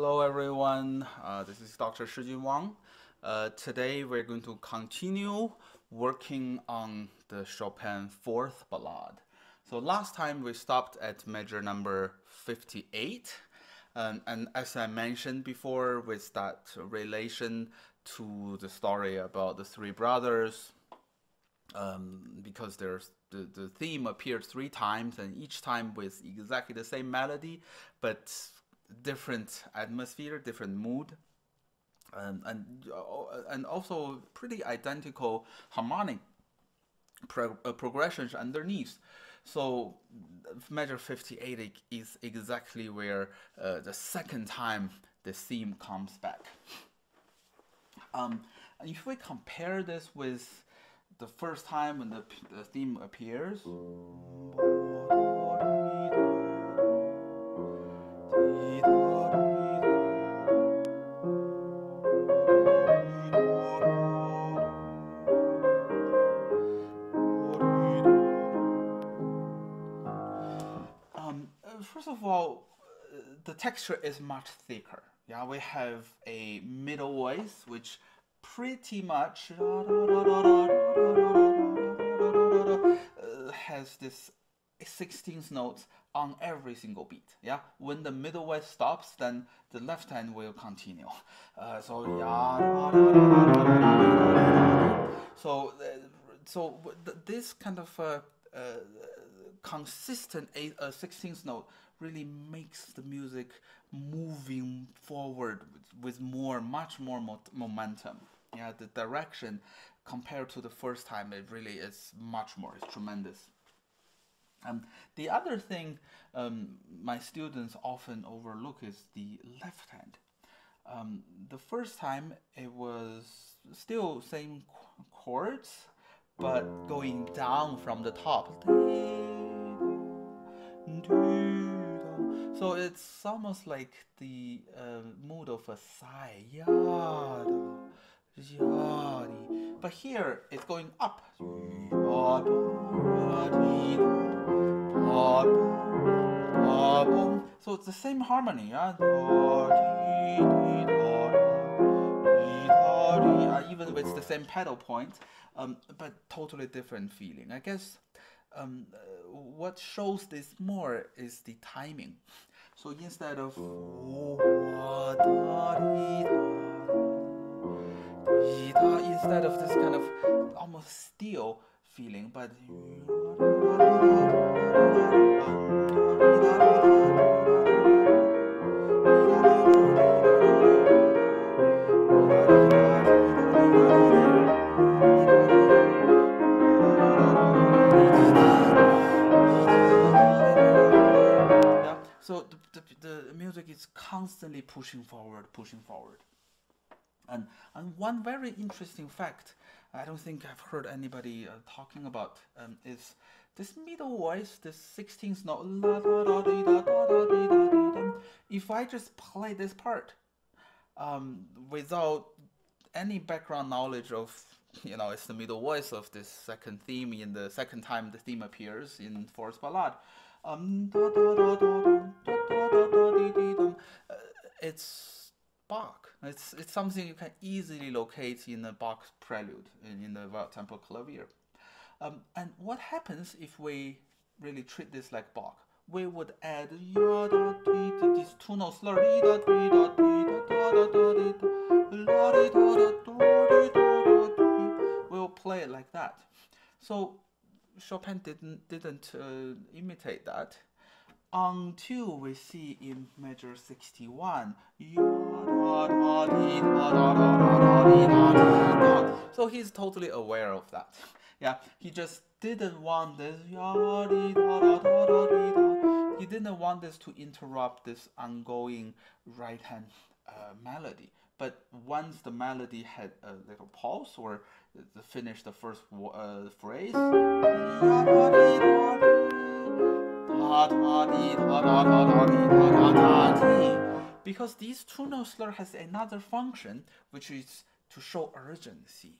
Hello everyone, uh, this is Dr. Shijun Wang. Uh, today we're going to continue working on the Chopin fourth ballade. So last time we stopped at measure number 58. Um, and as I mentioned before with that relation to the story about the three brothers, um, because there's the, the theme appeared three times and each time with exactly the same melody, but different atmosphere, different mood, and and uh, and also pretty identical harmonic pro uh, progressions underneath. So measure 58 is exactly where uh, the second time the theme comes back. Um, if we compare this with the first time when the, the theme appears, texture is much thicker. Yeah, we have a middle voice which pretty much has this 16th notes on every single beat. Yeah, when the middle voice stops, then the left hand will continue. Uh, so yeah, so uh, so this kind of uh, uh consistent 16th note really makes the music moving forward with, with more, much more mo momentum. Yeah, the direction compared to the first time, it really is much more, it's tremendous. Um, the other thing um, my students often overlook is the left hand. Um, the first time it was still same chords, but going down from the top. So it's almost like the uh, mood of a sigh. But here it's going up. So it's the same harmony. Uh, even with the same pedal point, um, but totally different feeling. I guess um, uh, what shows this more is the timing. So instead of instead of this kind of almost still feeling, but pushing forward. And, and one very interesting fact I don't think I've heard anybody uh, talking about um, is this middle voice, this 16th note. If I just play this part um, without any background knowledge of, you know, it's the middle voice of this second theme in the second time the theme appears in fourth ballade. Um, it's Bach. It's it's something you can easily locate in the Bach prelude in, in the Tempered Clavier. Um, and what happens if we really treat this like Bach? We would add this two-note slur. We'll play it like that. So Chopin didn't didn't uh, imitate that until we see in measure 61 so he's totally aware of that yeah he just didn't want this he didn't want this to interrupt this ongoing right hand uh, melody but once the melody had a little pause or finish the first uh, phrase because these two slur has another function which is to show urgency.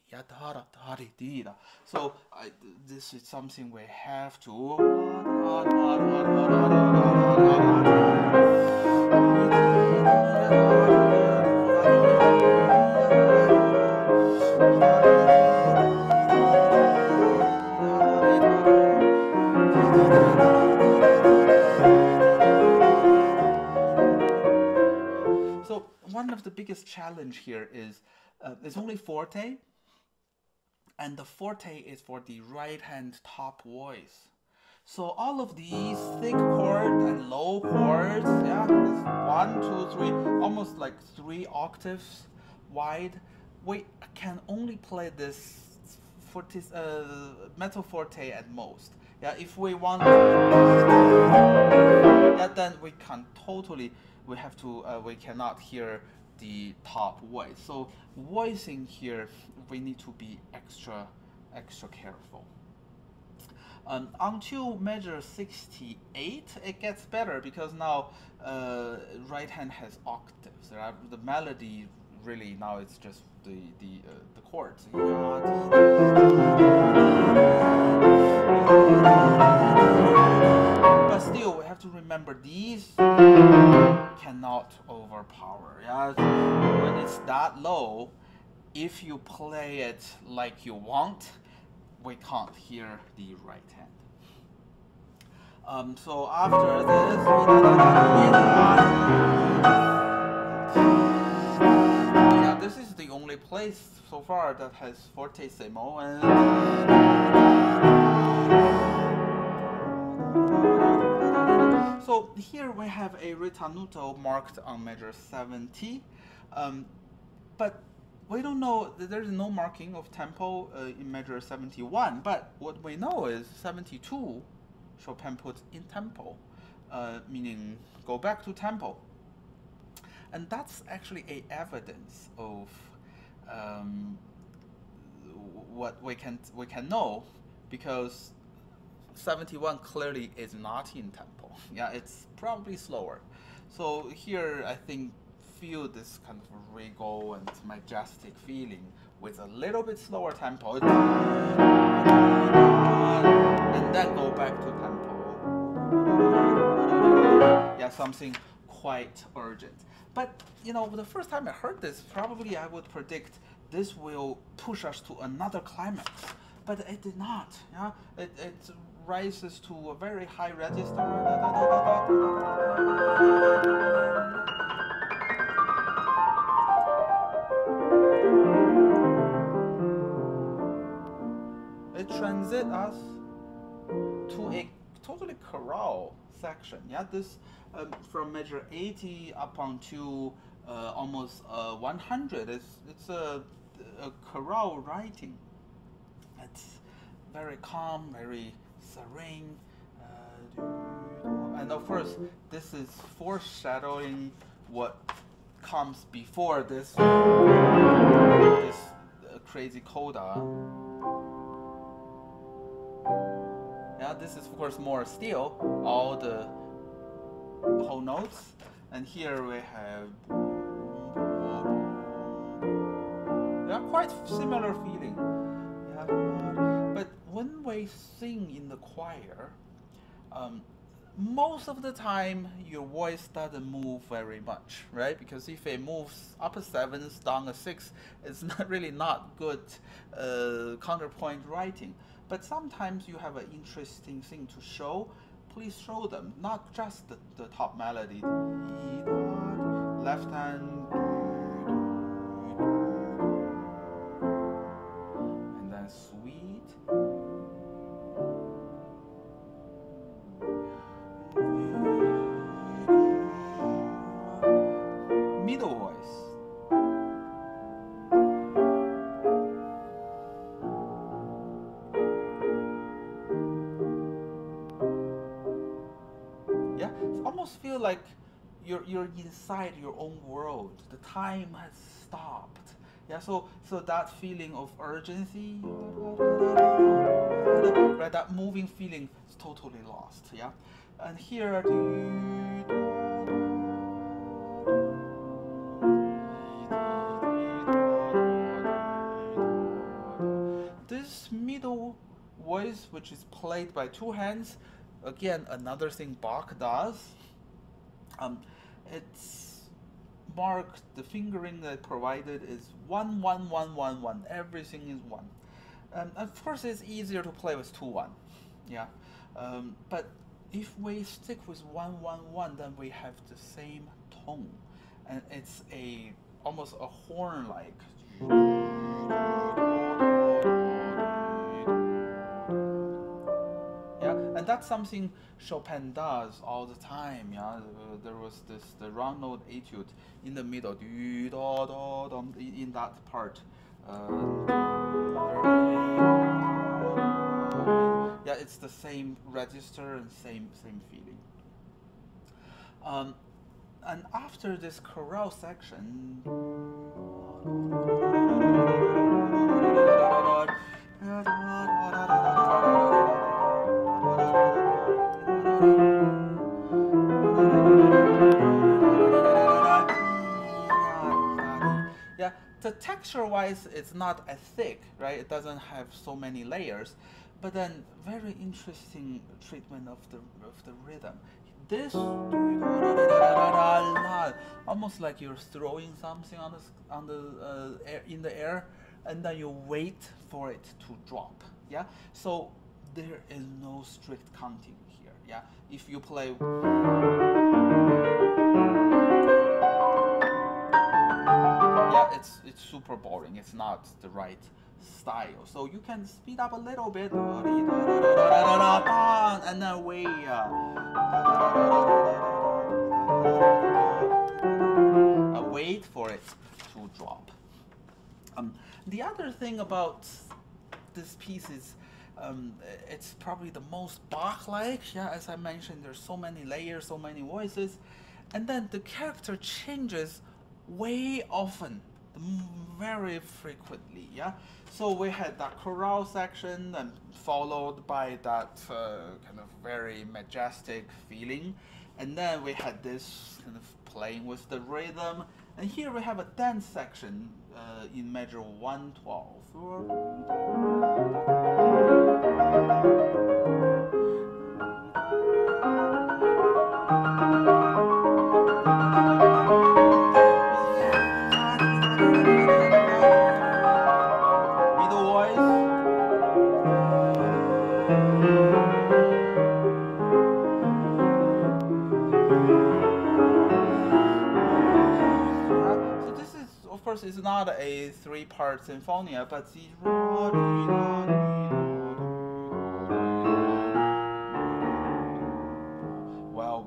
So I, this is something we have to. Biggest challenge here is uh, only forte, and the forte is for the right hand top voice. So all of these thick chords and low chords, yeah, it's one, two, three, almost like three octaves wide. We can only play this forte, uh, mezzo forte at most. Yeah, if we want, yeah, then we can totally, we have to, uh, we cannot hear the top voice. So voicing here, we need to be extra, extra careful. Um, until measure 68, it gets better because now uh, right hand has octaves. Right? The melody really now it's just the the uh, the chords. But still, we have to remember these cannot overpower. Yeah, when it's that low, if you play it like you want, we can't hear the right hand. Um, so after this, yeah, this is the only place so far that has fortissimo and so here we have a ritenuto marked on measure 70, um, but we don't know, there's no marking of tempo uh, in measure 71, but what we know is 72, Chopin puts in tempo, uh, meaning go back to tempo. And that's actually a evidence of um, what we can, we can know because 71 clearly is not in tempo. Yeah, it's probably slower. So here I think feel this kind of regal and majestic feeling with a little bit slower tempo. And then go back to tempo. Yeah, something quite urgent. But you know, the first time I heard this, probably I would predict this will push us to another climax. But it did not. Yeah, it, it rises to a very high register. It transit us to a totally chorale section. Yeah, this um, from measure 80 up onto uh, almost uh, 100. It's it's a, a chorale writing. It's very calm, very serene. Uh, and of course, this is foreshadowing what comes before this this uh, crazy coda. Yeah, this is of course more still, all the whole notes. And here we have yeah, quite similar feeling. When we sing in the choir, um, most of the time your voice doesn't move very much, right? Because if it moves up a seventh, down a sixth, it's not really not good uh, counterpoint writing. But sometimes you have an interesting thing to show. Please show them, not just the, the top melody. Left hand. You're inside your own world. The time has stopped. Yeah, so so that feeling of urgency, right? That moving feeling is totally lost. Yeah, and here. This middle voice, which is played by two hands, again another thing Bach does. Um, it's marked the fingering that provided is one one one one one. Everything is one. Um, of course, it's easier to play with two one. Yeah, um, but if we stick with one one one, then we have the same tone, and it's a almost a horn that's something Chopin does all the time. Yeah, Uh, there was this the round note etude in the middle, do, da, dum, in in that part. Uh, yeah, it's the same register and same same feeling. Um, and after this chorale section, the texture wise, it's not as thick, right? It doesn't have so many layers, but then very interesting treatment of the of the rhythm. This almost like you're throwing something on the on the uh, air, in the air, and then you wait for it to drop. Yeah, so there is no strict counting here. Yeah, if you play. Super boring. It's not the right style. So you can speed up a little bit, and then we uh, wait for it to drop. Um, the other thing about this piece is um, it's probably the most Bach-like. Yeah, as I mentioned, there's so many layers, so many voices, and then the character changes way often, very frequently. Yeah, so we had that chorale section, and followed by that uh, kind of very majestic feeling, and then we had this kind of playing with the rhythm, and here we have a dance section uh, in measure 112. Symphonia, but well,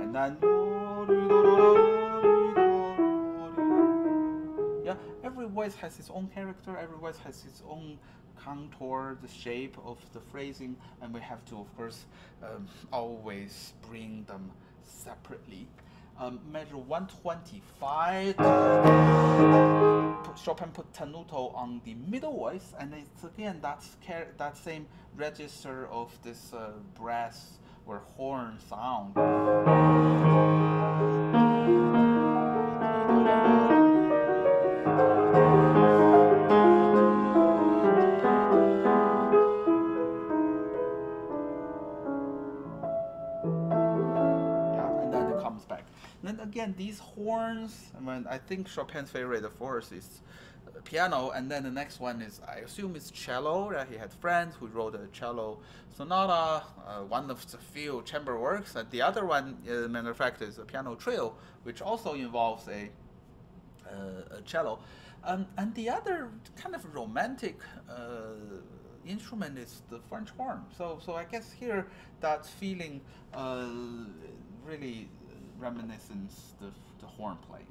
and then yeah, every voice has its own character. Every voice has its own contour, the shape of the phrasing, and we have to, of course, um, always bring them separately. Um, measure 125. Chopin put tenuto on the middle voice, and it's again char- that same register of this uh, brass or horn sound. I mean, I think Chopin's favorite, of course, is uh, piano, and then the next one is, I assume, it's cello. He had friends who wrote a cello sonata, uh, one of the few chamber works, and the other one, uh, matter of fact, is a piano trio, which also involves a uh, a cello. Um, and the other kind of romantic uh, instrument is the French horn. So, so I guess here that feeling uh, really reminiscence the, the horn playing.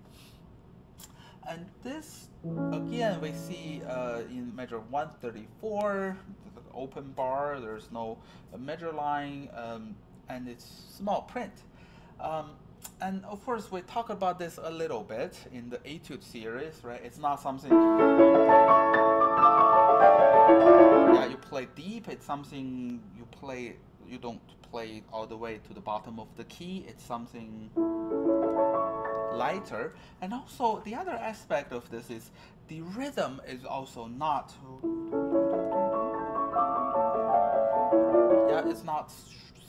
And this, again, we see uh, in measure 134, the open bar, there's no measure line, um, and it's small print. Um, and of course, we talk about this a little bit in the etude series, right? It's not something. Yeah, you play deep. It's something you play. You don't play all the way to the bottom of the key. It's something lighter. And also, the other aspect of this is the rhythm is also not. Yeah, it's not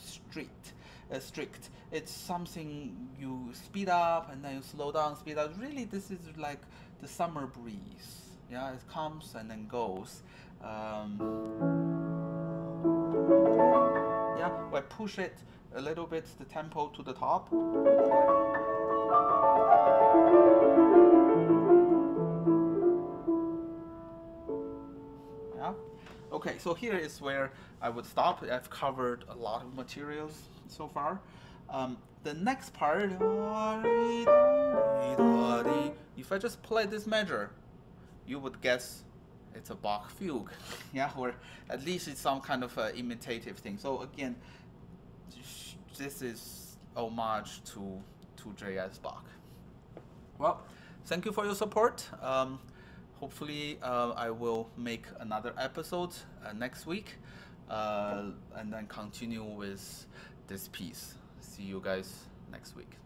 strict. Uh, strict. It's something you speed up and then you slow down, speed up. Really, this is like the summer breeze. Yeah, it comes and then goes. Um, yeah, we push it a little bit the tempo to the top. Yeah. Okay, so here is where I would stop. I've covered a lot of materials so far. Um, the next part, if I just play this measure, you would guess it's a Bach fugue, yeah, or at least it's some kind of uh, imitative thing. So again, this is homage to to J.S. Bach. Well, thank you for your support. Um, hopefully, uh, I will make another episode uh, next week, uh, and then continue with this piece. See you guys next week.